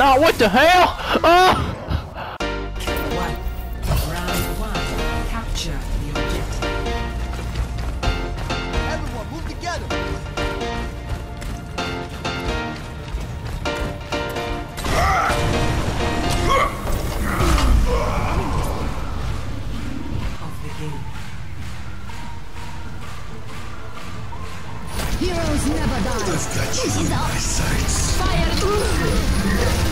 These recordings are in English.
No, what the hell? Oh! One. Round one. Capture the objective. Everyone, move together. Of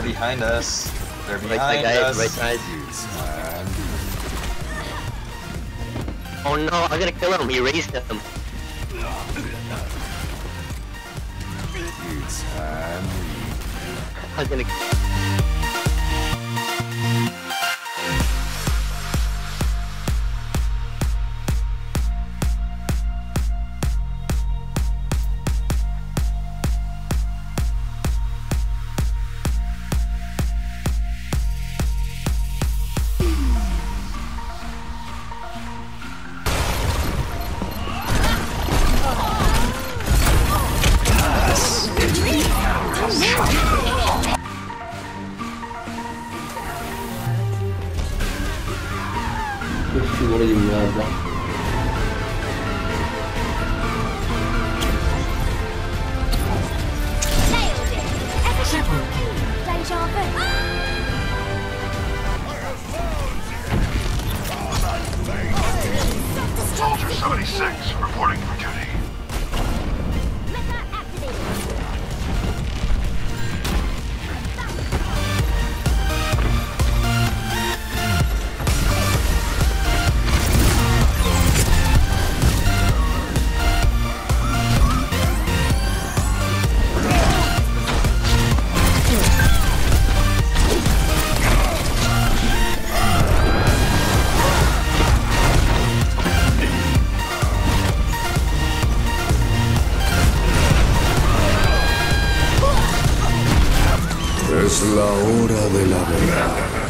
They're behind us. They're Right behind side, guys. us. Right side. Oh no, I'm gonna kill him. He raised him. I was gonna. Merda. Es la hora de la verdad.